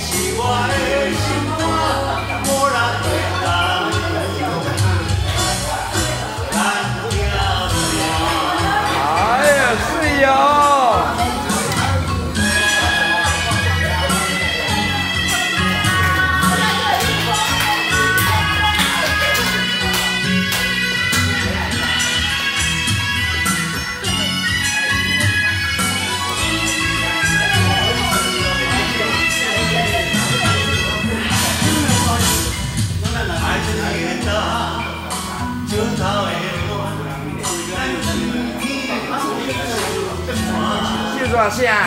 是我的心。是吧，是呀。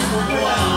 我不管